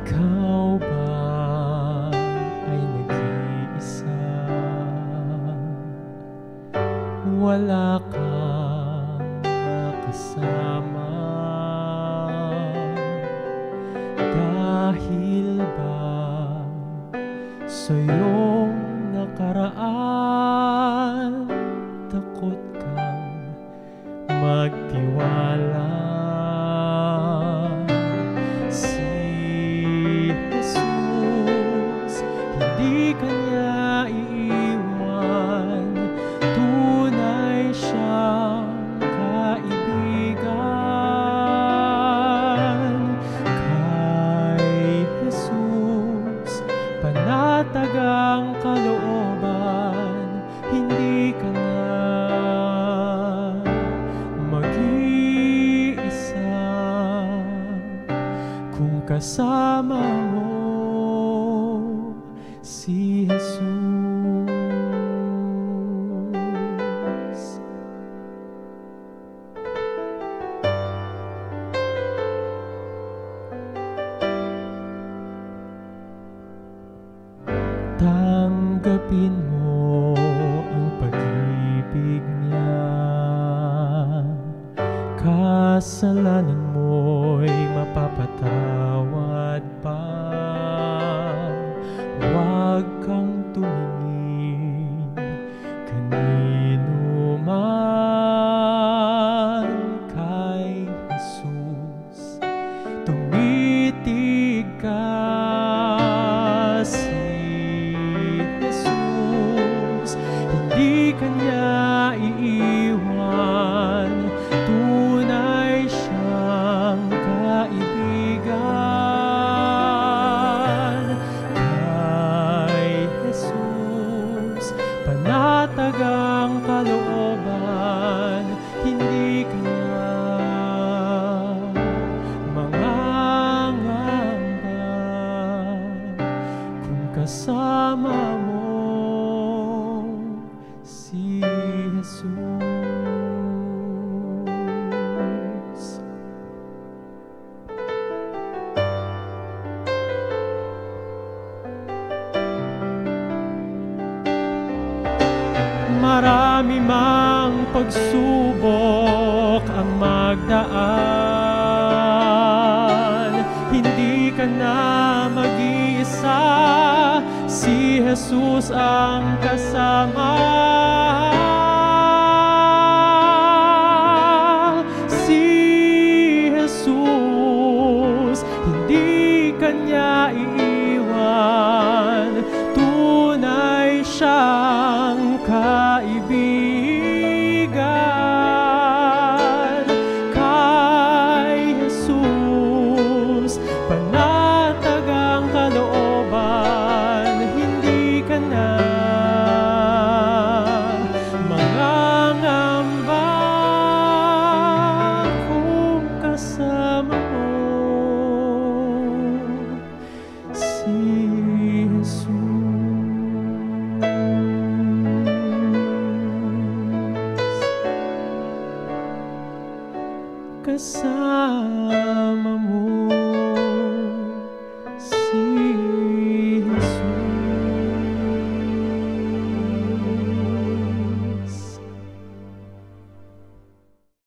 Ikaw ba ay nag-iisa? Wala kang makasama Dahil ba sa nakaraan Takot kang magtiwala Panatag ang kalooban Hindi ka na mag-iisa. Kung kasama mo si Tanggapin mo ang pag-ibig niya. Kasalanan mo'y mapapatawad pa. Huwag kang tumingin Hindi kanya iiwan. Tunay siyang kaibigan. Kay Jesus Panatag ang kalooban si Jesus. Marami mang pagsubok ang magdaan. Hindi ka na mag-iisa Si Jesus ang kasama. Si Jesus Hindi kanya iiwan Kasama mo. Si